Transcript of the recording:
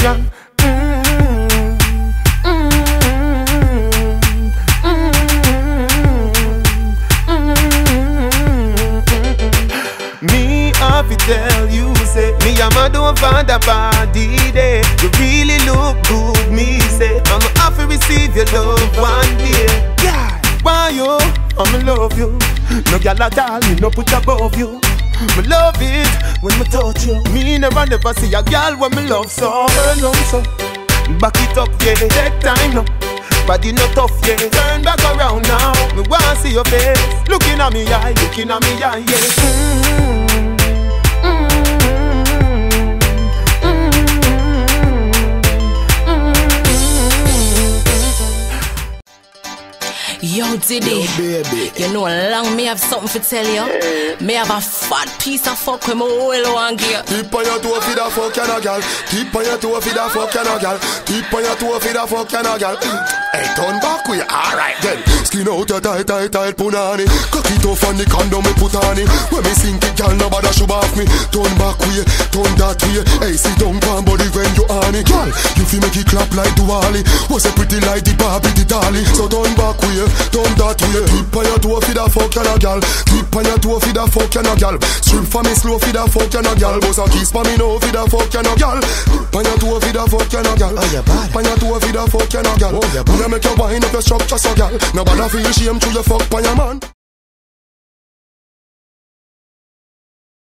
girl. Mm, mm, mm, tell you, say me a mad over the body day. You really look good, me say. I'ma have to receive your love one day. Yeah, why you? I'ma love you. No gyal at all, me no put above you. Me love it when me touch you. Me never never see a girl when me love so. Turn on so, back it up, yeah. Take time now. Body no tough, yeah. Turn back around now. Me wanna see your face. Looking at me eye, looking at me eye, yeah. Mm, Yo, Diddy. baby. You know, long me have something to tell you. Me have a fat piece of fuck with my whole one gear. Keep on your toe for the fuck and a gal. Keep on your toe for the fuck and a gal. Keep on your toe for the fuck and a gal. Hey, turn back with alright then. Skin out your tight, tight, tight punani. Cock it off on the condom me put on it. When me sink it, gal, nobody should off me. Turn back way, turn that way. Hey, sit down, you feel make it clap like Duali. Was a pretty like the Barbie, the dolly. So turn back way, turn that way. Keep on your toe for the fuck and a gal. Keep on your toe for the fuck and a gal. Strip for me slow for the fuck and a gal. Boss a kiss for me no for the fuck and a gal. Keep on your toe for the fuck and a gal. Oh, you bad. Keep on your toe for the fuck and a gal. Oh, you bad. Make you wind up your structure so gal. Nobody feel shame to your fuck by your man.